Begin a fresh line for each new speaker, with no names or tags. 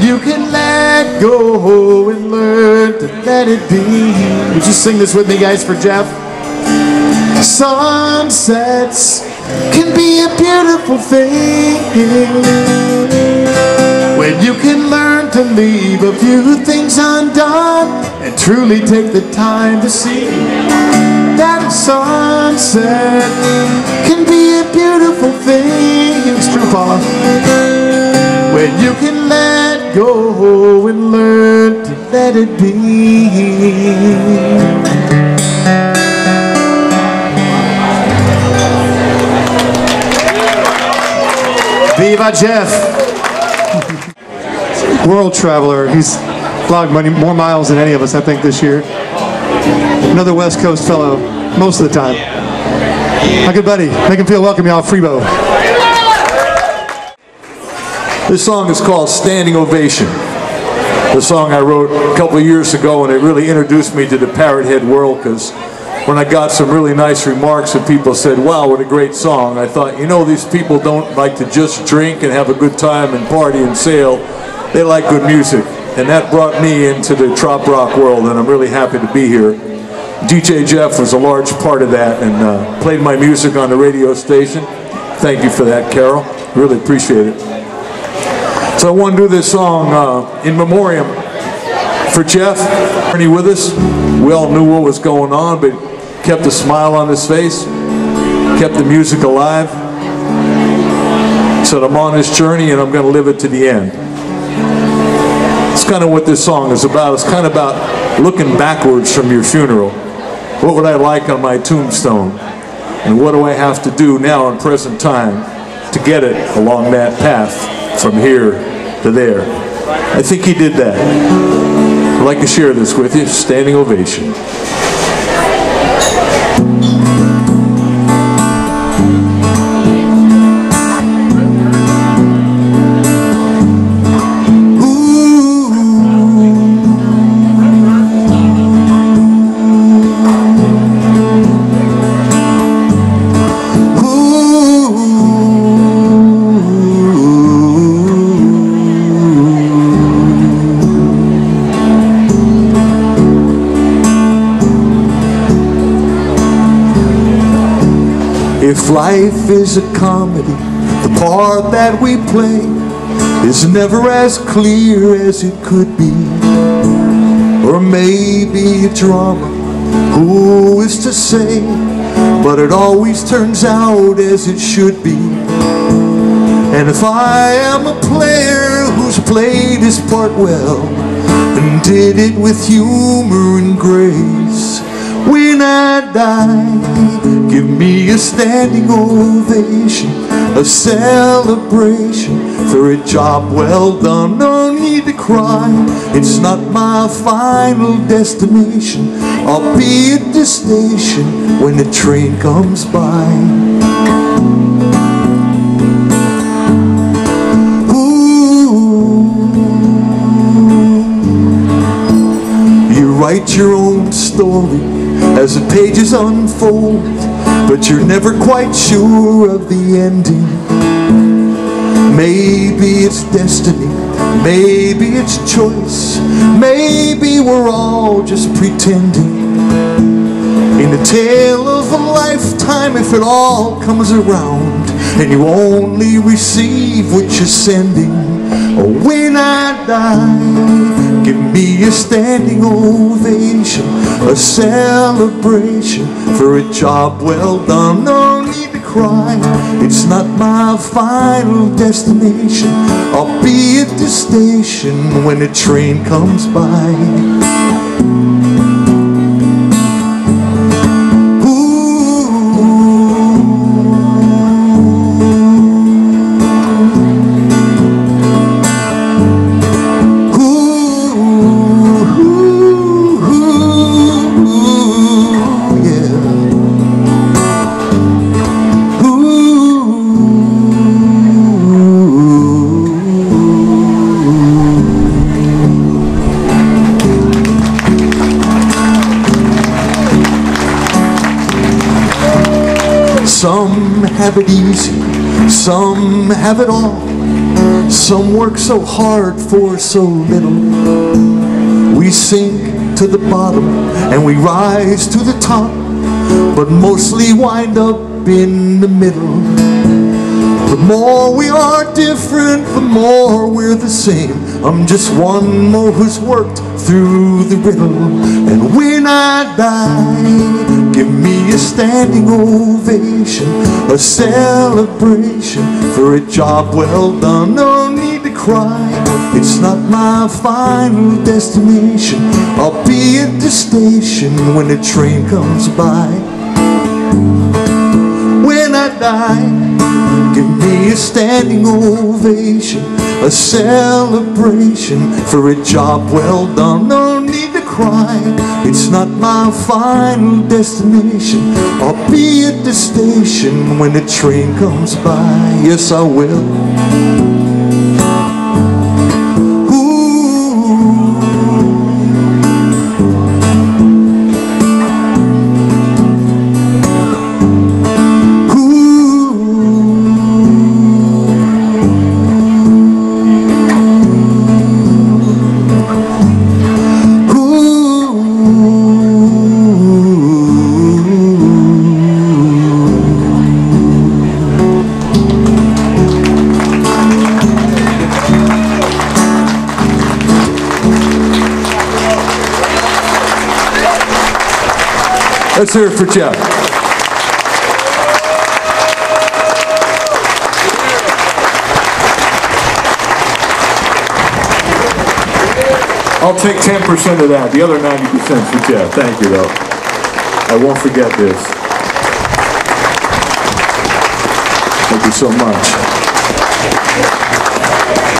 You can let go and learn to let it be. Would you sing this with me, guys, for Jeff? Sunsets can be a beautiful thing. When you can learn to leave a few things undone and truly take the time to see that a sunset can be a beautiful thing. It's true, Paula. When you can go oh, and learn to let it be. Viva Jeff!
world traveler. He's logged more miles than any of us, I think, this year. Another West Coast fellow, most of the time. My good buddy, make him feel welcome, y'all. Freebo.
This song is called Standing Ovation. The song I wrote a couple of years ago, and it really introduced me to the Parrot Head world because when I got some really nice remarks and people said, wow, what a great song, I thought, you know, these people don't like to just drink and have a good time and party and sail. They like good music. And that brought me into the trop rock world, and I'm really happy to be here. DJ Jeff was a large part of that and uh, played my music on the radio station. Thank you for that, Carol. Really appreciate it. So I want to do this song uh, in memoriam for Jeff. He with us. We all knew what was going on, but kept a smile on his face, kept the music alive. Said I'm on this journey and I'm going to live it to the end. It's kind of what this song is about. It's kind of about looking backwards from your funeral. What would I like on my tombstone? And what do I have to do now in present time to get it along that path from here to there? I think he did that. I'd like to share this with you. Standing ovation. If life is a comedy, the part that we play is never as clear as it could be. Or maybe a drama, who is to say? But it always turns out as it should be. And if I am a player who's played his part well and did it with humor and grace, when I die, give me a standing ovation, a celebration for a job well done. No need to cry, it's not my final destination. I'll be at the station when the train comes by. Write your own story as the pages unfold, but you're never quite sure of the ending. Maybe it's destiny, maybe it's choice, maybe we're all just pretending. In the tale of a lifetime, if it all comes around and you only receive what you're sending, or when I die, give me a standing ovation, a celebration for a job well done. No need to cry, it's not my final destination. I'll be at the station when the train comes by. Some have it easy, some have it all. Some work so hard for so little. We sink to the bottom and we rise to the top, but mostly wind up in the middle. The more we are different, the more we're the same. I'm just one more who's worked through the riddle. And when I die, give me a standing ovation, a celebration for a job well done. No need to cry, it's not my final destination. I'll be at the station when the train comes by. When I die, standing ovation, a celebration for a job well done. No need to cry, it's not my final destination. I'll be at the station when the train comes by. Yes, I will. Let's hear it for Jeff.
I'll take 10% of that. The other 90% for Jeff. Thank you, though. I won't forget this.
Thank you so much.